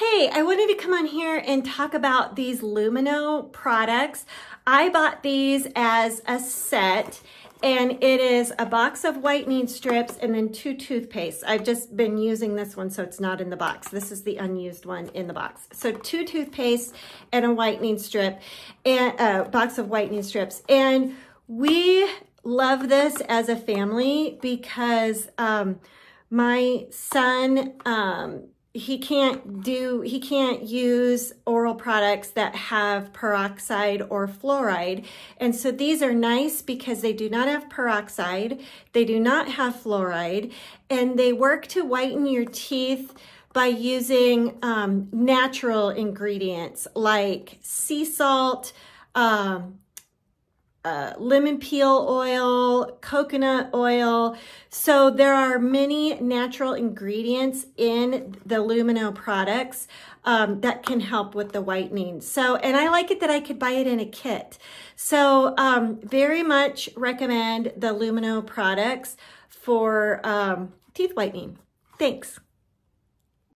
Hey, I wanted to come on here and talk about these Lumineux products. I bought these as a set and it is a box of whitening strips and then two toothpastes. I've just been using this one so it's not in the box. This is the unused one in the box. So two toothpastes and a whitening strip and a box of whitening strips. And we love this as a family because um, my son um, he can't do he can't use oral products that have peroxide or fluoride. And so these are nice because they do not have peroxide they do not have fluoride and they work to whiten your teeth by using um, natural ingredients like sea salt um, uh, lemon peel oil, coconut oil. So there are many natural ingredients in the Lumineux products um, that can help with the whitening. So, and I like it that I could buy it in a kit. So um, very much recommend the Lumineux products for um, teeth whitening. Thanks.